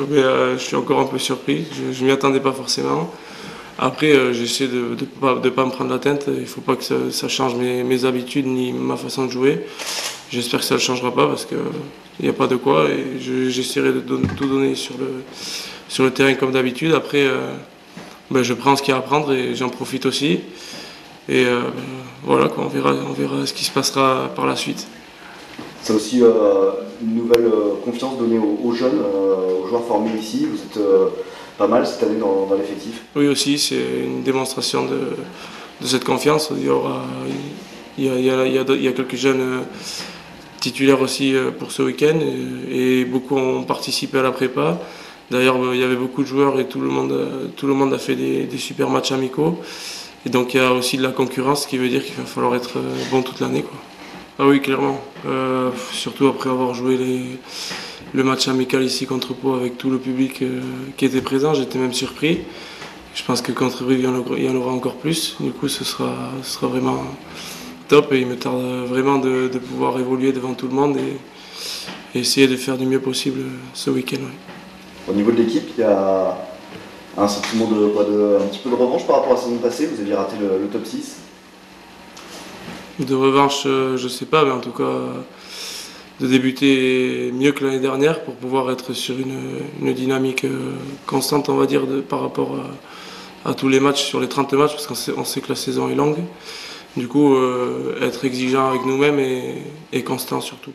euh, je suis encore un peu surpris, je, je m'y attendais pas forcément. Après, euh, j'essaie de ne pas, me prendre la tête, il ne faut pas que ça, change mes, habitudes ni ma façon de jouer. J'espère que ça ne le changera pas parce qu'il n'y a pas de quoi et je- j'essaierai de tout donner sur le, terrain comme d'habitude. Après, euh, ben, je prends ce qu'il y a à prendre et j'en profite aussi. Et voilà, quoi, on, verra, on verra ce qui se passera par la suite. C'est aussi euh, une nouvelle euh, confiance donnée aux, jeunes, euh, aux joueurs formés ici. Vous êtes pas mal cette année dans, l'effectif. Oui aussi, c'est une démonstration de, cette confiance. Il y, a, quelques jeunes titulaires aussi pour ce week-end et, beaucoup ont participé à la prépa. D'ailleurs, il y avait beaucoup de joueurs et tout le monde, tout le monde a fait des, des super matchs amicaux. Et donc il y a aussi de la concurrence, ce qui veut dire qu'il va falloir être bon toute l'année. Ah oui, clairement. Euh, surtout après avoir joué le match amical ici contre Pau avec tout le public euh, qui était présent, j'étais même surpris. Je pense que contre Brive, il y en aura- encore plus. Du coup, ce sera, vraiment top et il me tarde vraiment de, pouvoir évoluer devant tout le monde et, essayer de faire du mieux possible ce week-end. Au niveau de l'équipe, il y a un sentiment de, petit peu de revanche par rapport à la saison passée? Vous aviez raté le, le top 6. De revanche, euh, je sais pas, mais en tout cas, de débuter mieux que l'année dernière pour pouvoir être sur une, dynamique euh, constante, on va dire, par rapport à, tous les matchs, sur les 30 matchs, parce qu'on sait, que la saison est longue. Du coup, euh, être exigeant avec nous-mêmes et constant surtout.